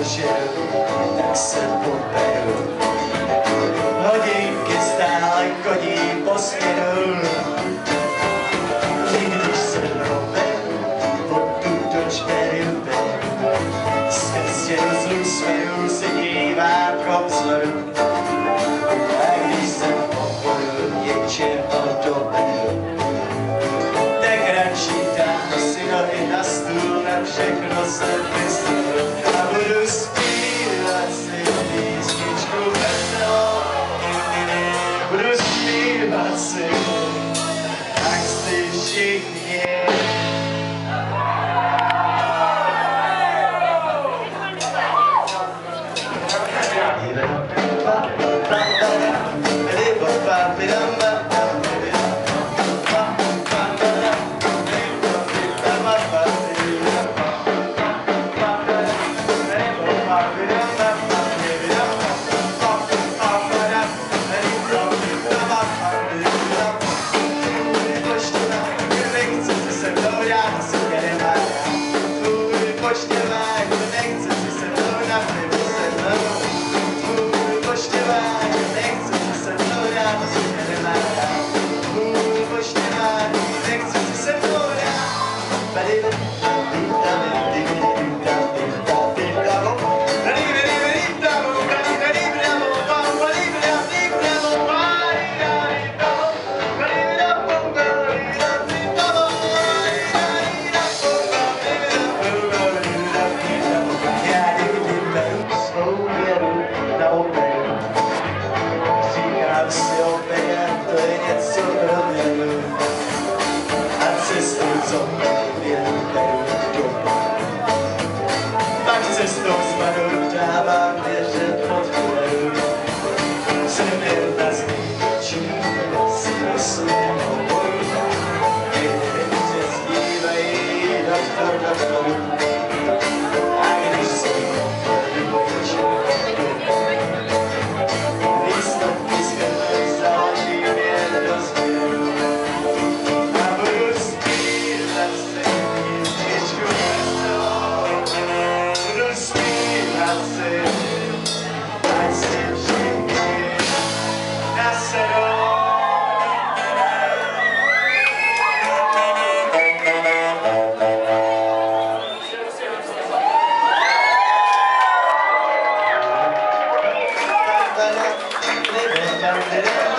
ožeru, tak se poperu. Hodinky stále chodí po směru. I když se robe, odtud do zlu směru se dívám k obzoru. A když jsem oporu něčeho doberu, tak radši dám si nohy na stůl, na všechno se just 大家，准备战斗了。